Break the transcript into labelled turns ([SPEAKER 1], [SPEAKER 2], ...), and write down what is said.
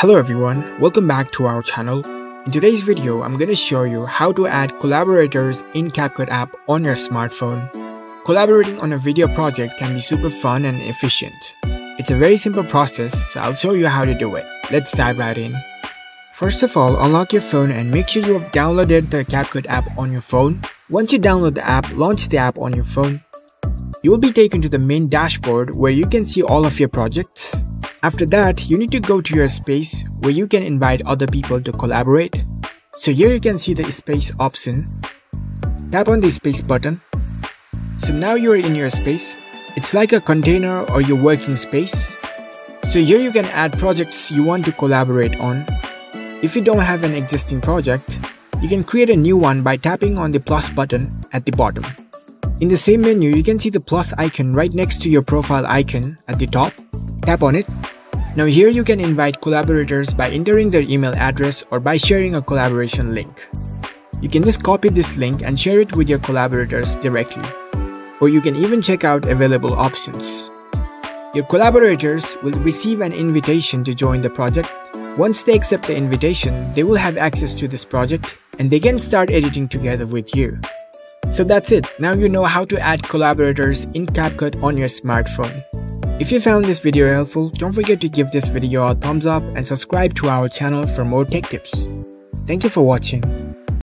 [SPEAKER 1] Hello everyone, welcome back to our channel. In today's video, I'm going to show you how to add collaborators in CapCut app on your smartphone. Collaborating on a video project can be super fun and efficient. It's a very simple process, so I'll show you how to do it. Let's dive right in. First of all, unlock your phone and make sure you have downloaded the CapCut app on your phone. Once you download the app, launch the app on your phone. You will be taken to the main dashboard where you can see all of your projects. After that, you need to go to your space where you can invite other people to collaborate. So here you can see the space option. Tap on the space button. So now you're in your space. It's like a container or your working space. So here you can add projects you want to collaborate on. If you don't have an existing project, you can create a new one by tapping on the plus button at the bottom. In the same menu, you can see the plus icon right next to your profile icon at the top. Tap on it now here you can invite collaborators by entering their email address or by sharing a collaboration link. You can just copy this link and share it with your collaborators directly. Or you can even check out available options. Your collaborators will receive an invitation to join the project. Once they accept the invitation, they will have access to this project and they can start editing together with you. So that's it. Now you know how to add collaborators in CapCut on your smartphone. If you found this video helpful, don't forget to give this video a thumbs up and subscribe to our channel for more tech tips. Thank you for watching.